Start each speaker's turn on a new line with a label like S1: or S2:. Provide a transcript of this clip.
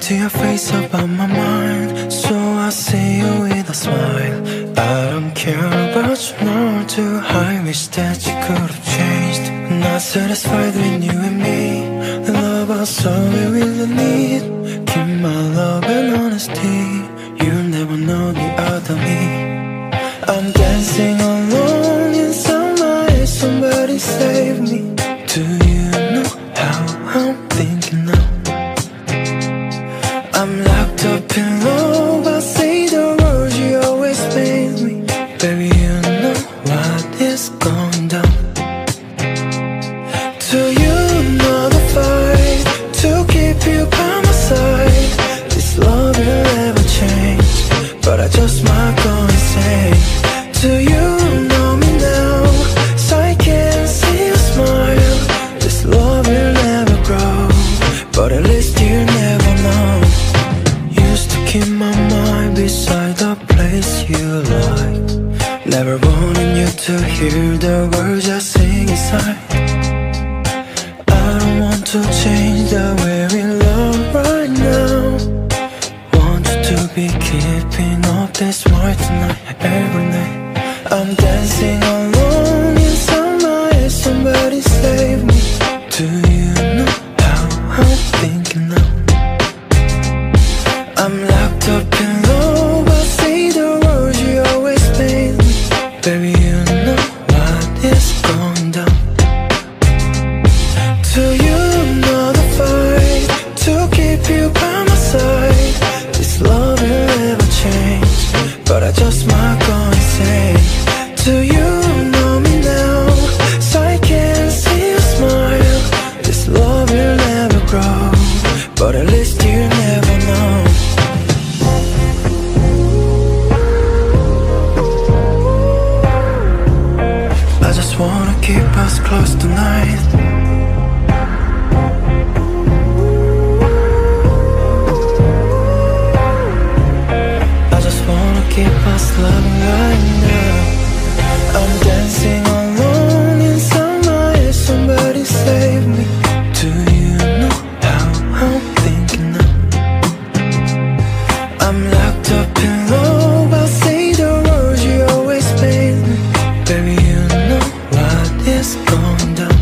S1: to your face about my mind. So I see you with a smile. I don't care about you more too I wish that you could have changed. Not satisfied with you and me. The love I saw we really need. Keep my love and honesty. You'll never know the other me. I'm dancing alone inside my head Somebody save me. Do you know how I'm Never wanting you to hear the words I sing inside. I don't want to change the way we love right now. Want you to be keeping up this way tonight, every night. I'm dancing alone inside my head. Somebody save me. Do But I just might go insane Do you know me now? So I can see smile. This love will never grow But at least you never know. I just wanna keep us close tonight keep us loving right now I'm dancing alone inside my head Somebody save me Do you know how I'm thinking now? I'm locked up in love. I say the words you always made me. Baby, you know what is going down